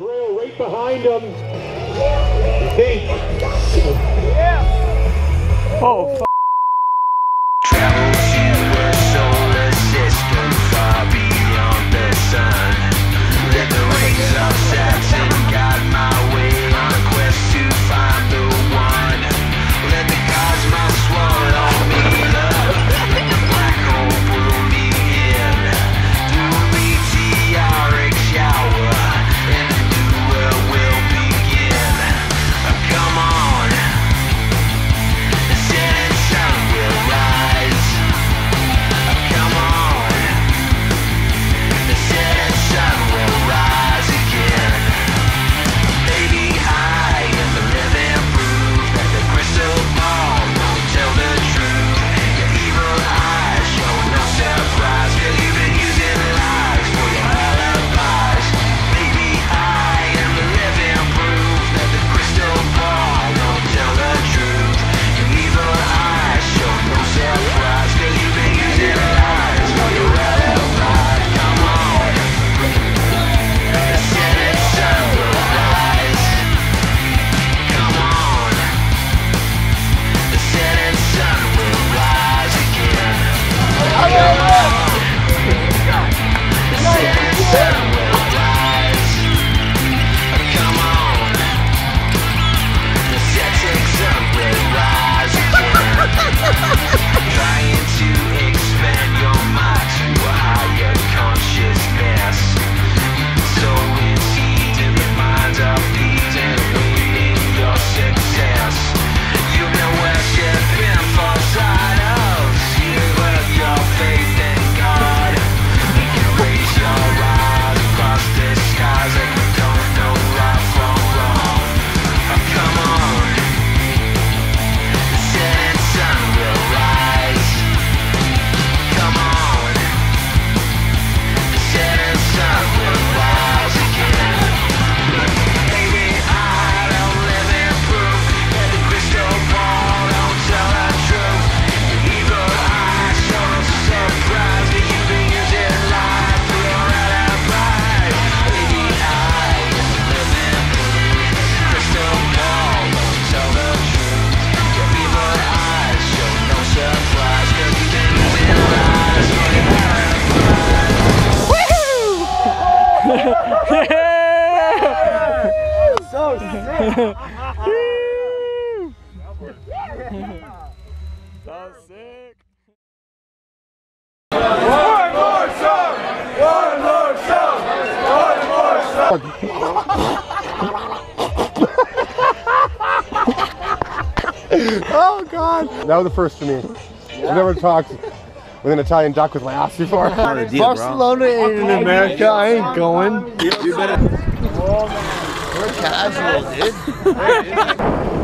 Right behind him. Think? Yeah. Oh, One more! One more! One more oh god! That was the first for me. Yeah. I've never talked with an Italian duck with my ass before. Barcelona ain't in America. I ain't going. You better. We're casual, dude.